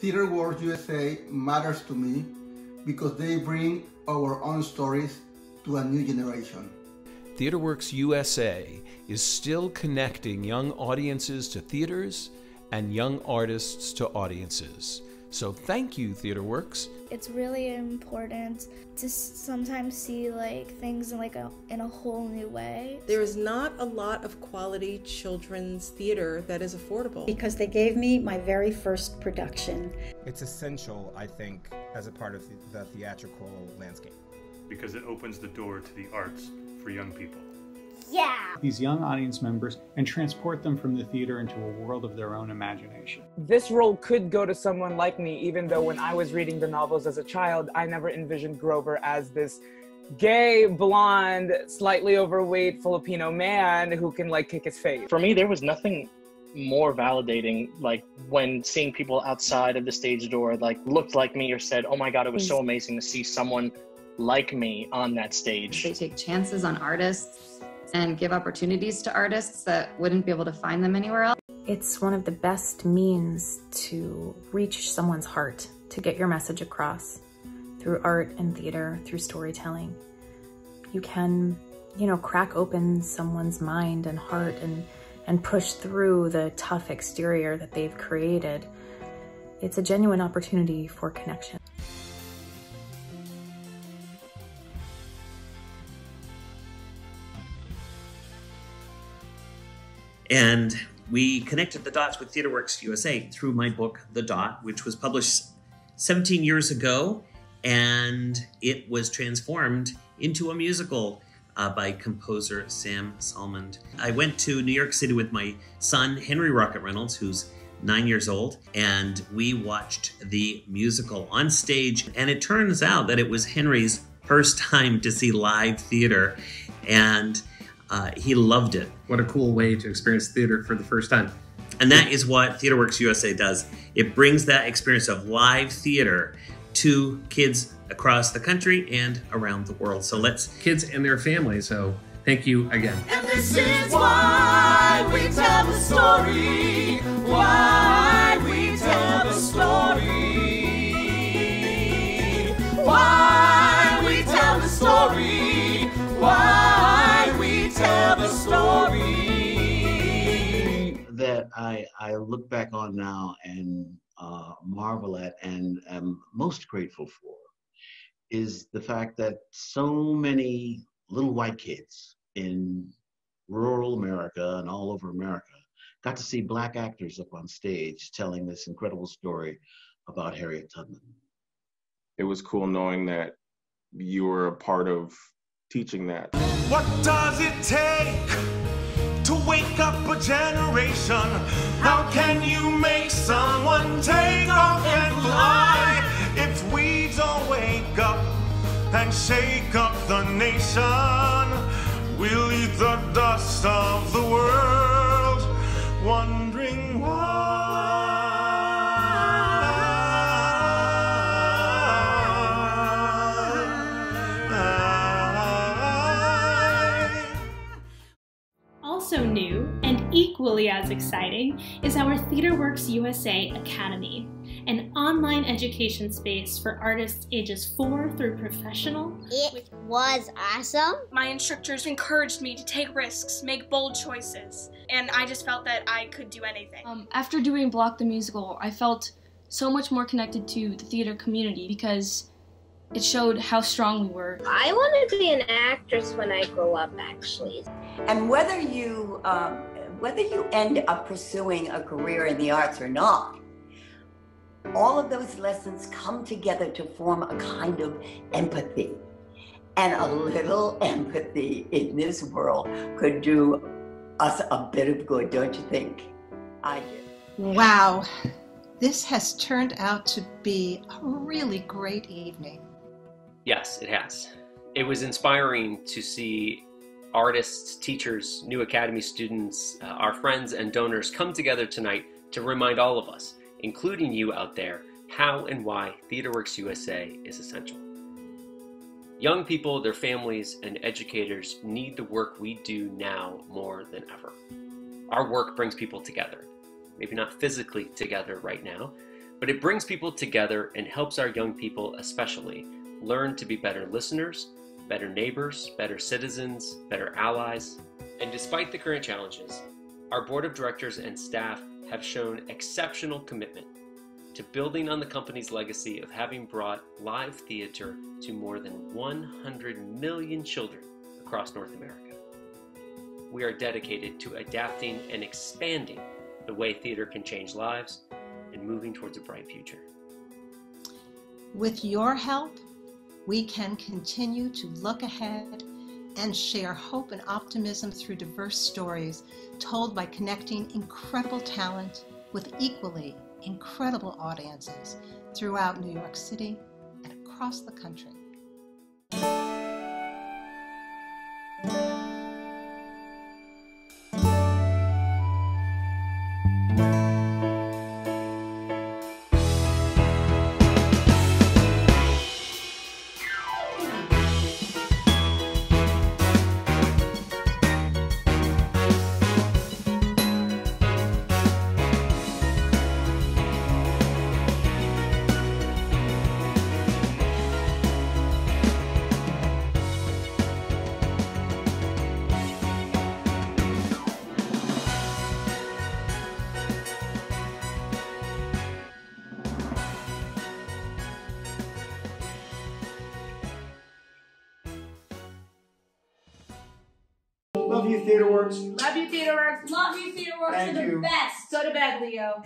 TheaterWorks USA matters to me because they bring our own stories to a new generation. TheaterWorks USA is still connecting young audiences to theaters and young artists to audiences. So thank you, TheaterWorks. It's really important to sometimes see like things in like a in a whole new way. There is not a lot of quality children's theater that is affordable. Because they gave me my very first production. It's essential, I think, as a part of the theatrical landscape. Because it opens the door to the arts for young people. Yeah! These young audience members and transport them from the theater into a world of their own imagination. This role could go to someone like me, even though when I was reading the novels as a child, I never envisioned Grover as this gay, blonde, slightly overweight Filipino man who can like kick his face. For me, there was nothing more validating like when seeing people outside of the stage door like looked like me or said oh my god it was so amazing to see someone like me on that stage they take chances on artists and give opportunities to artists that wouldn't be able to find them anywhere else. It's one of the best means to reach someone's heart, to get your message across through art and theater, through storytelling. You can, you know, crack open someone's mind and heart and, and push through the tough exterior that they've created. It's a genuine opportunity for connection. And we connected the dots with TheaterWorks USA through my book, The Dot, which was published 17 years ago, and it was transformed into a musical uh, by composer Sam Salmond. I went to New York City with my son, Henry Rocket Reynolds, who's nine years old, and we watched the musical on stage. And it turns out that it was Henry's first time to see live theater. And uh, he loved it. What a cool way to experience theater for the first time. And that is what TheaterWorks USA does. It brings that experience of live theater to kids across the country and around the world. So let's kids and their families. So thank you again. And this is why we tell the story. Why I, I look back on now and uh, marvel at and am most grateful for is the fact that so many little white kids in rural America and all over America got to see black actors up on stage telling this incredible story about Harriet Tubman. It was cool knowing that you were a part of teaching that. What does it take to wake up a generation? How can you make someone take off and fly if we don't wake up and shake up the nation? We'll eat the dust of the world, wondering new and equally as exciting is our TheaterWorks USA Academy, an online education space for artists ages 4 through professional. It was awesome. My instructors encouraged me to take risks, make bold choices, and I just felt that I could do anything. Um, after doing Block the Musical, I felt so much more connected to the theater community because it showed how strong we were. I want to be an actress when I grow up, actually. And whether you um, whether you end up pursuing a career in the arts or not, all of those lessons come together to form a kind of empathy. And a little empathy in this world could do us a bit of good, don't you think? I do. Wow, this has turned out to be a really great evening. Yes, it has. It was inspiring to see artists, teachers, new Academy students, uh, our friends, and donors come together tonight to remind all of us, including you out there, how and why TheaterWorks USA is essential. Young people, their families, and educators need the work we do now more than ever. Our work brings people together. Maybe not physically together right now, but it brings people together and helps our young people, especially, learn to be better listeners, better neighbors, better citizens, better allies. And despite the current challenges, our board of directors and staff have shown exceptional commitment to building on the company's legacy of having brought live theater to more than 100 million children across North America. We are dedicated to adapting and expanding the way theater can change lives and moving towards a bright future. With your help, we can continue to look ahead and share hope and optimism through diverse stories told by connecting incredible talent with equally incredible audiences throughout New York City and across the country. Love you, TheaterWorks. Love you, TheaterWorks. Love you, TheaterWorks. Thank You're the you. best. Go to bed, Leo.